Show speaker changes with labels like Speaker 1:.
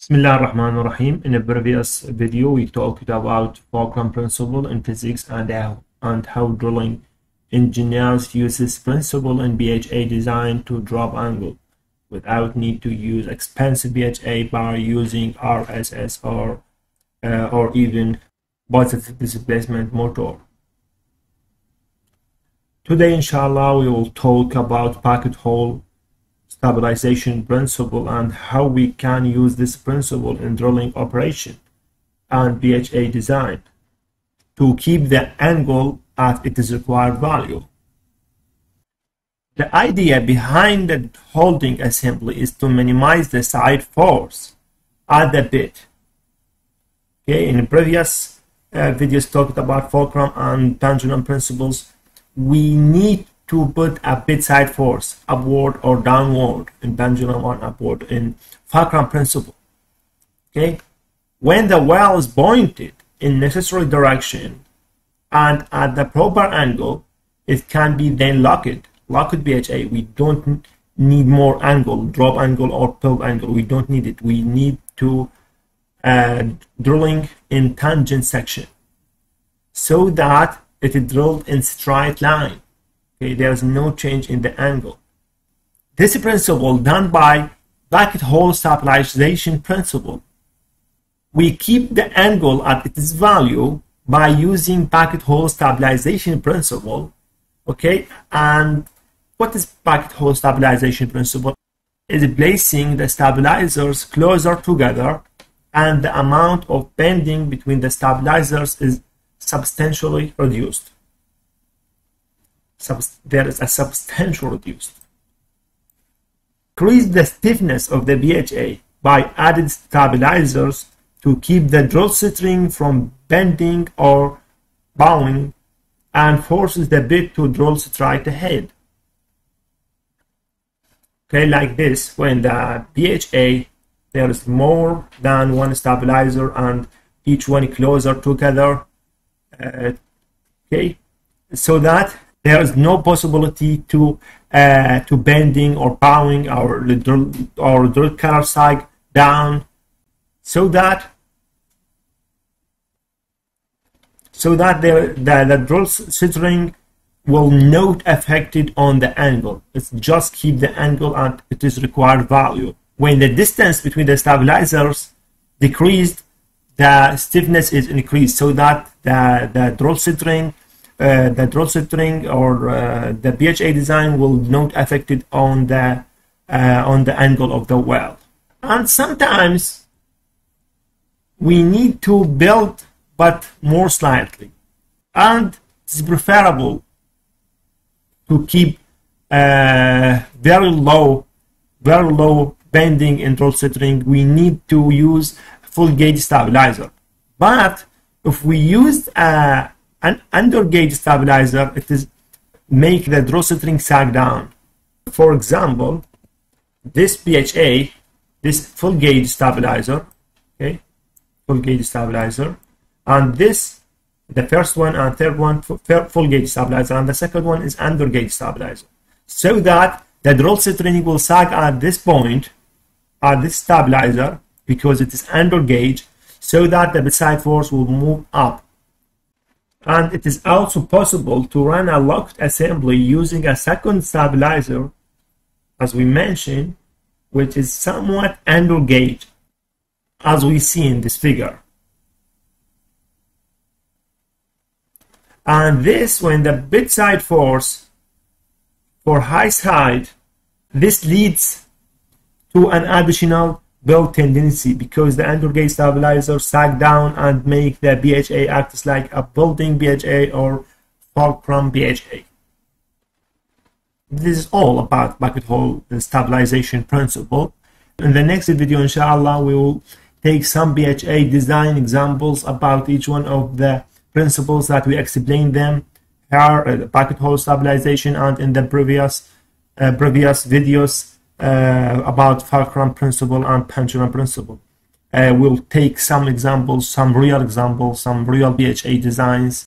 Speaker 1: Bismillah ar-Rahman ar-Rahim. In a previous video, we talked about Fulcrum principle in physics and how, and how drilling engineers uses principle in BHA design to drop angle without need to use expensive BHA by using RSS or, uh, or even positive displacement motor. Today, inshallah, we will talk about packed hole stabilization principle and how we can use this principle in drilling operation and BHA design to keep the angle at its required value. The idea behind the holding assembly is to minimize the side force at the bit. Okay, in previous uh, videos talked about fulcrum and pendulum principles, we need to put a bit side force upward or downward in pendulum or upward in fulcrum principle. Okay, when the well is pointed in necessary direction and at the proper angle, it can be then locked. Locked BHA. We don't need more angle, drop angle or pull angle. We don't need it. We need to uh, drilling in tangent section so that it is drilled in straight line Okay, there's no change in the angle. This principle done by packed hole stabilization principle. We keep the angle at its value by using packed hole stabilization principle. Okay, and what is packed hole stabilization principle? Is placing the stabilizers closer together and the amount of bending between the stabilizers is substantially reduced there is a substantial reduce. Increase the stiffness of the BHA by added stabilizers to keep the drill string from bending or bowing and forces the bit to drill straight ahead. Okay, like this, when the BHA there is more than one stabilizer and each one closer together. Uh, okay, so that there is no possibility to uh, to bending or bowing our drill or drill cutter side down so that so that the, the, the drill string will not affect it on the angle. It's just keep the angle at its required value. When the distance between the stabilizers decreased, the stiffness is increased so that the, the drill string uh, the drill string or uh, the BHA design will not affect it on the uh, on the angle of the well. And sometimes we need to build, but more slightly, and it's preferable to keep uh, very low, very low bending in drill string. We need to use full gauge stabilizer, but if we use a an under gauge stabilizer, it is make the drill string sag down. For example, this BHA, this full gauge stabilizer, okay, full gauge stabilizer, and this, the first one and third one, full gauge stabilizer, and the second one is under gauge stabilizer. So that the drill string will sag at this point, at this stabilizer, because it is under gauge, so that the side force will move up and it is also possible to run a locked assembly using a second stabilizer, as we mentioned, which is somewhat under gauge, as we see in this figure. And this, when the bit side force for high side, this leads to an additional build tendency because the under gauge stabilizer sag down and make the BHA act like a building BHA or fulcrum BHA. This is all about packed hole stabilization principle. In the next video, inshallah, we will take some BHA design examples about each one of the principles that we explained them here, uh, packed hole stabilization, and in the previous uh, previous videos uh, about fulcrum principle and pendulum principle. Uh, we'll take some examples, some real examples, some real BHA designs